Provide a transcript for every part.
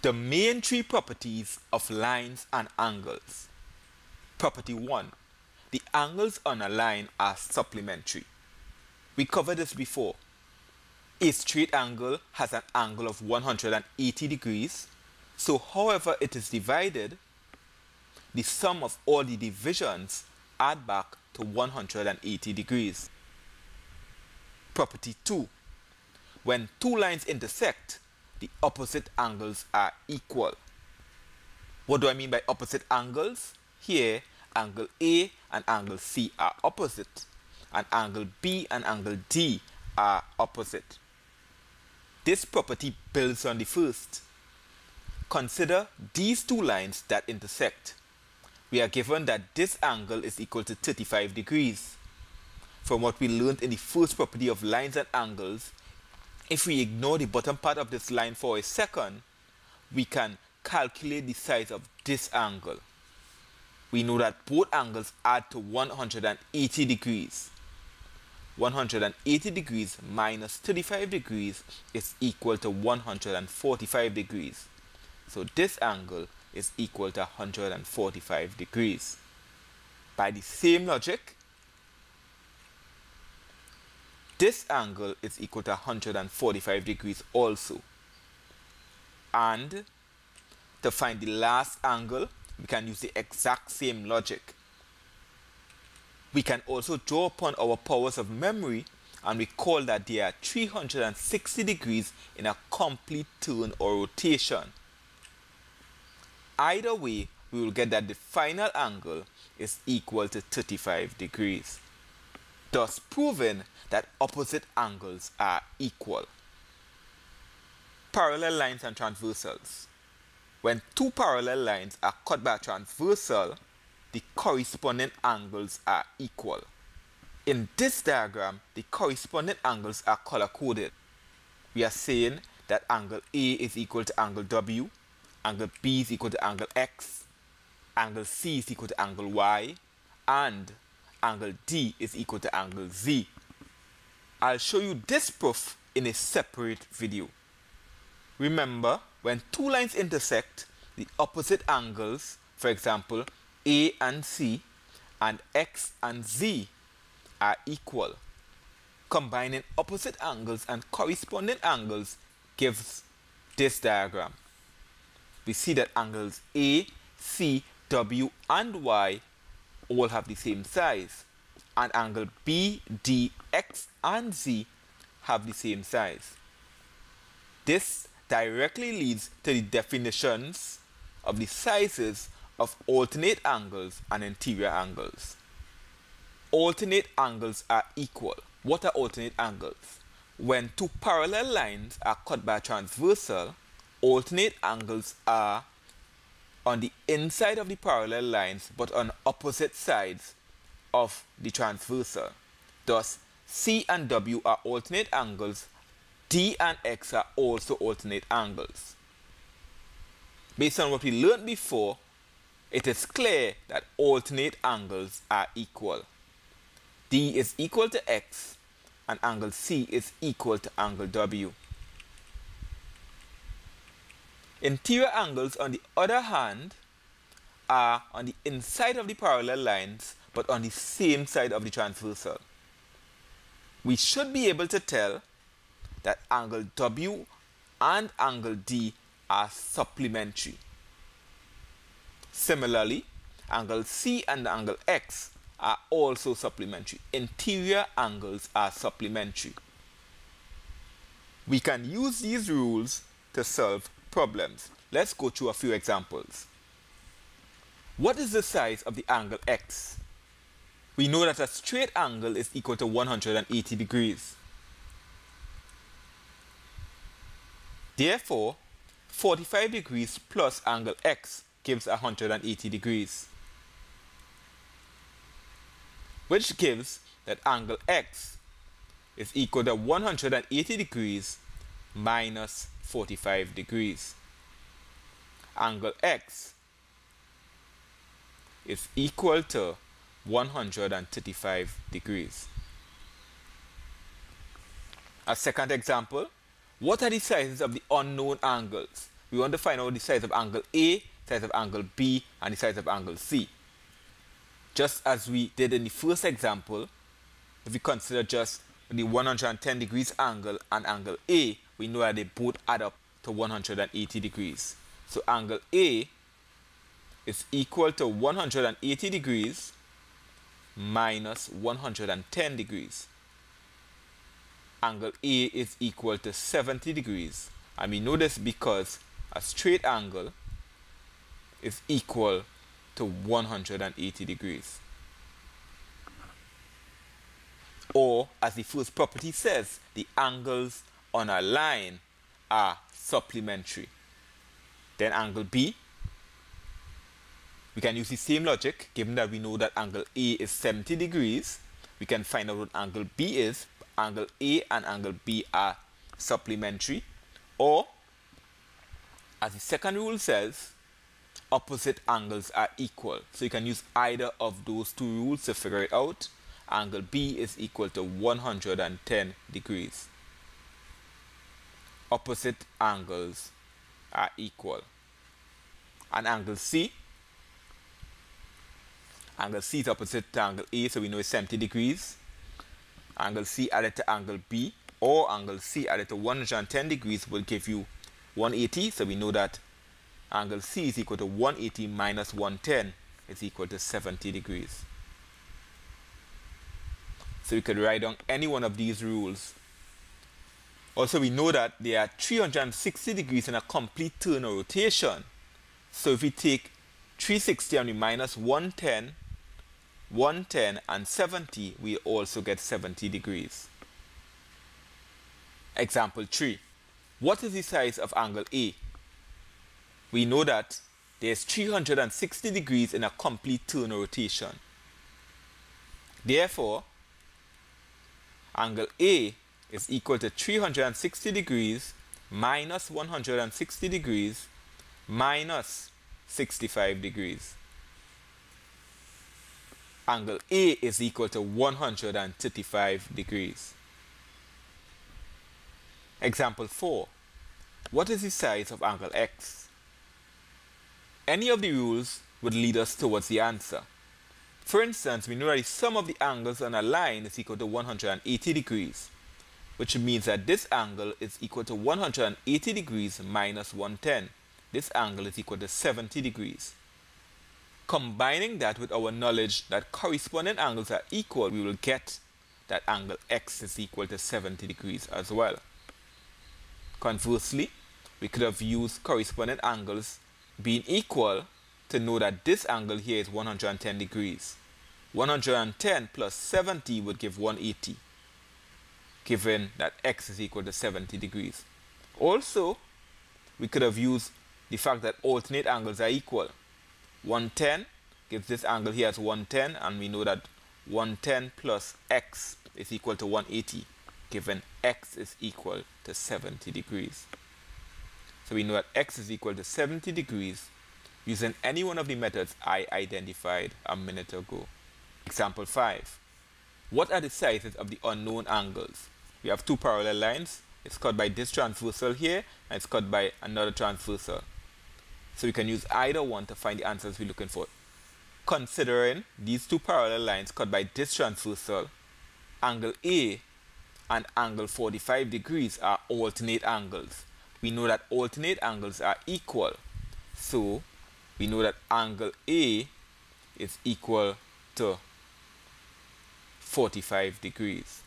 The main three properties of lines and angles. Property 1. The angles on a line are supplementary. We covered this before. A straight angle has an angle of 180 degrees. So however it is divided, the sum of all the divisions add back to 180 degrees. Property 2. When two lines intersect, the opposite angles are equal. What do I mean by opposite angles? Here, angle A and angle C are opposite, and angle B and angle D are opposite. This property builds on the first. Consider these two lines that intersect. We are given that this angle is equal to 35 degrees. From what we learned in the first property of lines and angles, if we ignore the bottom part of this line for a second, we can calculate the size of this angle. We know that both angles add to 180 degrees. 180 degrees minus 35 degrees is equal to 145 degrees. So this angle is equal to 145 degrees. By the same logic, this angle is equal to 145 degrees also. And to find the last angle, we can use the exact same logic. We can also draw upon our powers of memory and recall that there are 360 degrees in a complete turn or rotation. Either way, we will get that the final angle is equal to 35 degrees, thus proving that opposite angles are equal. Parallel lines and transversals. When two parallel lines are cut by a transversal, the corresponding angles are equal. In this diagram, the corresponding angles are color-coded. We are saying that angle A is equal to angle W, angle B is equal to angle X, angle C is equal to angle Y, and angle D is equal to angle Z. I'll show you this proof in a separate video. Remember, when two lines intersect, the opposite angles, for example, A and C, and X and Z are equal. Combining opposite angles and corresponding angles gives this diagram. We see that angles A, C, W, and Y all have the same size and angle B, D, X and Z have the same size. This directly leads to the definitions of the sizes of alternate angles and interior angles. Alternate angles are equal. What are alternate angles? When two parallel lines are cut by a transversal, alternate angles are on the inside of the parallel lines but on opposite sides of the transversal. Thus, C and W are alternate angles, D and X are also alternate angles. Based on what we learned before, it is clear that alternate angles are equal. D is equal to X and angle C is equal to angle W. Interior angles, on the other hand, are on the inside of the parallel lines but on the same side of the transversal. We should be able to tell that angle W and angle D are supplementary. Similarly, angle C and angle X are also supplementary. Interior angles are supplementary. We can use these rules to solve problems. Let's go through a few examples. What is the size of the angle X? we know that a straight angle is equal to 180 degrees. Therefore, 45 degrees plus angle x gives 180 degrees. Which gives that angle x is equal to 180 degrees minus 45 degrees. Angle x is equal to 135 degrees. A second example, what are the sizes of the unknown angles? we want to find out the size of angle A, size of angle B, and the size of angle C. Just as we did in the first example, if we consider just the 110 degrees angle and angle A, we know that they both add up to 180 degrees. So angle A is equal to 180 degrees minus 110 degrees. Angle A is equal to 70 degrees. And we know this because a straight angle is equal to 180 degrees. Or, as the first property says, the angles on a line are supplementary. Then angle B, we can use the same logic, given that we know that angle A is 70 degrees, we can find out what angle B is. Angle A and angle B are supplementary. Or, as the second rule says, opposite angles are equal. So you can use either of those two rules to figure it out. Angle B is equal to 110 degrees. Opposite angles are equal. And angle C, angle C is opposite to angle A, so we know it's 70 degrees. Angle C added to angle B, or angle C added to 110 degrees will give you 180, so we know that angle C is equal to 180 minus 110 is equal to 70 degrees. So we could write down any one of these rules. Also, we know that there are 360 degrees in a complete turn or rotation. So if we take 360 and we minus 110, 110 and 70, we also get 70 degrees. Example 3. What is the size of angle A? we know that there's 360 degrees in a complete turn rotation. Therefore, angle A is equal to 360 degrees minus 160 degrees minus 65 degrees. Angle A is equal to 135 degrees. Example 4. What is the size of angle X? Any of the rules would lead us towards the answer. For instance, we know that the sum of the angles on a line is equal to 180 degrees, which means that this angle is equal to 180 degrees minus 110. This angle is equal to 70 degrees. Combining that with our knowledge that corresponding angles are equal, we will get that angle x is equal to 70 degrees as well. Conversely, we could have used corresponding angles being equal to know that this angle here is 110 degrees. 110 plus 70 would give 180, given that x is equal to 70 degrees. Also, we could have used the fact that alternate angles are equal. 110 gives this angle here as 110, and we know that 110 plus x is equal to 180, given x is equal to 70 degrees. So we know that x is equal to 70 degrees using any one of the methods I identified a minute ago. Example 5. What are the sizes of the unknown angles? We have two parallel lines. It's cut by this transversal here and it's cut by another transversal. So we can use either one to find the answers we're looking for. Considering these two parallel lines cut by this transversal, angle A and angle 45 degrees are alternate angles we know that alternate angles are equal. So we know that angle A is equal to 45 degrees.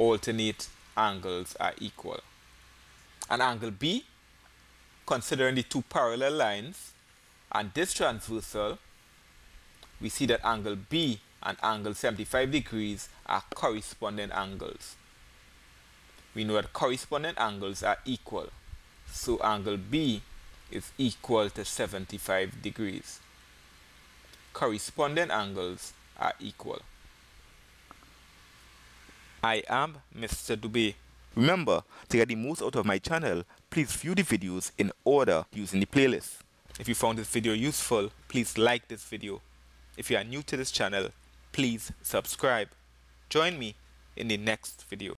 Alternate angles are equal. And angle B, considering the two parallel lines and this transversal, we see that angle B and angle 75 degrees are corresponding angles we know that corresponding angles are equal. So angle B is equal to 75 degrees. Corresponding angles are equal. I am Mr. Dubé. Remember, to get the most out of my channel, please view the videos in order using the playlist. If you found this video useful, please like this video. If you are new to this channel, please subscribe. Join me in the next video.